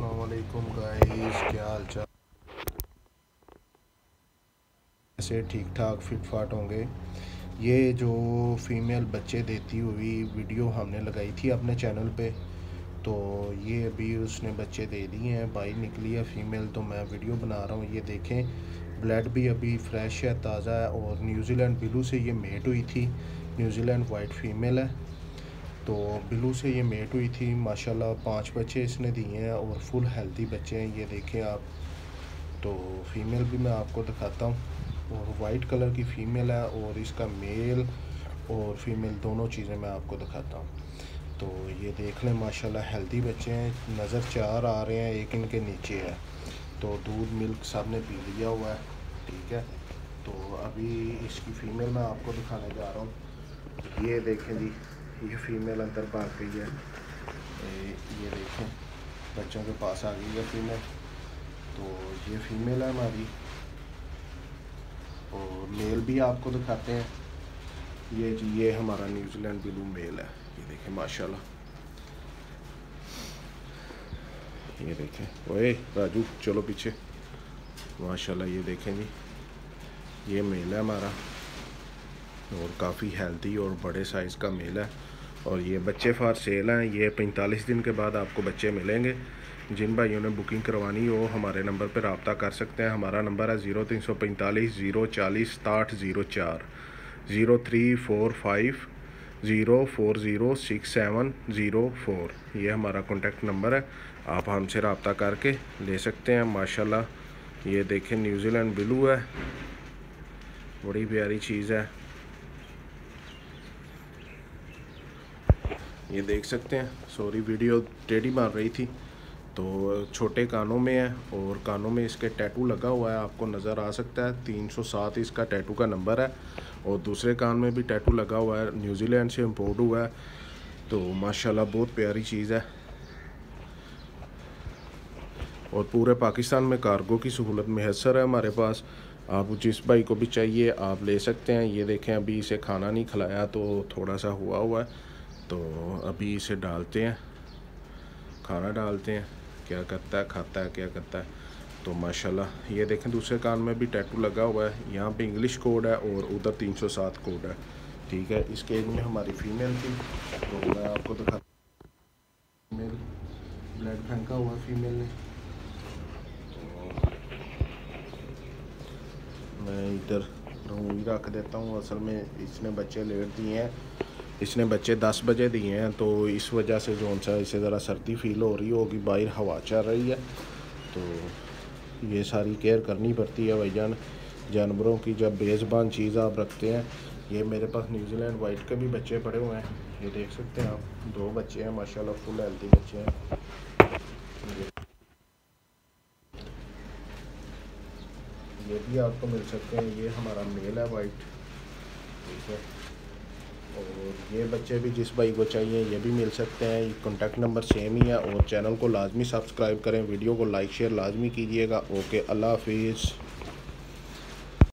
السلام علیکم گائیز کیا حال چال؟ ایسے ٹھیک ٹھاک، فٹ فاٹ ہوں گے۔ یہ جو فیمیل بچے دیتی ہوئی ویڈیو ہم نے لگائی تھی اپنے چینل پہ، تو یہ ابھی اس نے بچے دے دیے ہیں۔ بائی نکلی ہے فیمیل تو میں ویڈیو بنا رہا ہوں۔ یہ دیکھیں بلیڈ بھی ابھی فریش ہے، تازہ ہے اور نیوزی لینڈ بلو سے یہ میٹ ہوئی تھی۔ نیوزی لینڈ وائٹ فیمیل ہے۔ تو بلو سے یہ میٹ ہوئی تھی ماشاءاللہ پانچ بچے اس نے دیے ہیں اور فل ہیلتھی بچے ہیں یہ دیکھیں آپ تو فیمیل بھی میں آپ کو دکھاتا ہوں اور وائٹ کلر کی فیمیل ہے اور اس کا میل اور فیمیل دونوں چیزیں میں آپ کو دکھاتا ہوں تو یہ دیکھ لیں ماشاءاللہ ہیلتھی بچے ہیں نظر چار آ رہے ہیں ایک ان کے نیچے ہے تو دودھ ملک سب نے پی لیا ہوا ہے ٹھیک ہے تو ابھی اس کی فیمیل میں آپ کو دکھانے جا رہا ہوں یہ دیکھیں جی یہ فیمیل اندر بھاگ گئی ہے۔ یہ دیکھیں، بچوں کے پاس آ گئی ہے فیمیل تو یہ فیمیل ہے ہماری۔ اور میل بھی آپ کو دکھاتے ہیں۔ یہ جی یہ ہمارا نیوزی لینڈ بلو میل ہے۔ یہ دیکھیں ماشاء اللہ یہ دیکھیں۔ اوے راجو، چلو پیچھے۔ ماشاء اللہ یہ دیکھیں جی۔ یہ میل ہے ہمارا۔ اور کافی ہیلتھی اور بڑے سائز کا میل ہے۔ اور یہ بچے فار سیل ہیں۔ یہ پینتالیس دن کے بعد آپ کو بچے ملیں گے۔ جن بھائیوں نے بکنگ کروانی ہو ہمارے نمبر پہ رابطہ کر سکتے ہیں۔ ہمارا نمبر ہے زیرو تین سو پینتالیس، زیرو چالیس ستاٹھ زیرو چار۔ Zero three four five zero four zero six seven zero four یہ ہمارا کانٹیکٹ نمبر ہے۔ آپ ہم سے رابطہ کر کے لے سکتے ہیں۔ ماشاءاللہ، یہ دیکھیں نیوزی لینڈ بلو ہے۔ بڑی پیاری چیز ہے۔ یہ دیکھ سکتے ہیں۔ سوری ویڈیو ٹیڈی مار رہی تھی۔ تو چھوٹے کانوں میں ہے اور کانوں میں اس کے ٹیٹو لگا ہوا ہے۔ آپ کو نظر آ سکتا ہے۔ تین سو سات اس کا ٹیٹو کا نمبر ہے۔ اور دوسرے کان میں بھی ٹیٹو لگا ہوا ہے۔ نیوزی لینڈ سے امپورٹ ہوا ہے۔ تو ماشاءاللہ بہت پیاری چیز ہے۔ اور پورے پاکستان میں کارگو کی سہولت میسر ہے ہمارے پاس۔ آپ جس بھائی کو بھی چاہیے آپ لے سکتے ہیں۔ یہ دیکھیں ابھی اسے کھانا نہیں کھلایا تو تھوڑا سا ہوا ہوا ہے۔ تو ابھی اسے ڈالتے ہیں۔ کھانا ڈالتے ہیں۔ کیا کرتا ہے، کھاتا ہے، کیا کرتا ہے۔ تو ماشاءاللہ، یہ دیکھیں دوسرے کان میں بھی ٹیٹو لگا ہوا ہے۔ یہاں پہ انگلش کوڈ ہے اور ادھر تین سو سات کوڈ ہے۔ ٹھیک ہے، اس کیج میں ہماری فیمیل تھی۔ تو میں آپ کو دکھا فیمیل بلڈ پھینکا ہوا فیمیل نے۔ میں ادھر رکھ دیتا ہوں۔ اصل میں اس نے بچے لیٹ دیے ہیں۔ اس نے بچے دس بجے دیے ہیں، تو اس وجہ سے جو سا اسے ذرا سردی فیل ہو رہی ہوگی، باہر ہوا چل رہی ہے۔ تو یہ ساری کیئر کرنی پڑتی ہے بھائی جان۔ جانوروں کی جب بیزبان چیز آپ رکھتے ہیں، یہ میرے پاس نیوزی لینڈ وائٹ کے بھی بچے پڑے ہوئے ہیں۔ یہ دیکھ سکتے ہیں آپ، دو بچے ہیں، ماشاءاللہ فل ہیلتھی بچے ہیں۔ یہ بھی آپ کو مل سکتے ہیں، یہ ہمارا میل ہے وائٹ ٹھیک ہے۔ اور یہ بچے بھی جس بھائی کو چاہیے یہ بھی مل سکتے ہیں۔ کانٹیکٹ نمبر سیم ہی ہے اور چینل کو لازمی سبسکرائب کریں۔ ویڈیو کو لائک شیئر لازمی کیجیے گا۔ اوکے اللہ حافظ۔